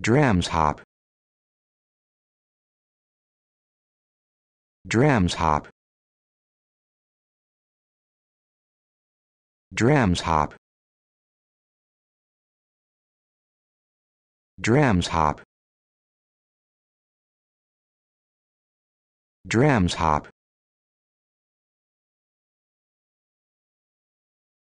Drams hop. Drams hop. Drams hop. Drams hop. Drams hop.